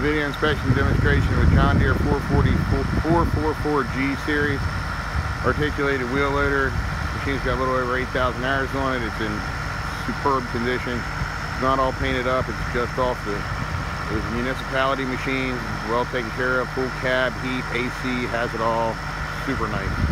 Video inspection demonstration with John Deere 444G series articulated wheel loader. Machine's got a little over 8,000 hours on it. It's in superb condition. It's not all painted up. It's just off the It's a municipality machine, well taken care of, full cab, heat, AC, has it all. Super nice.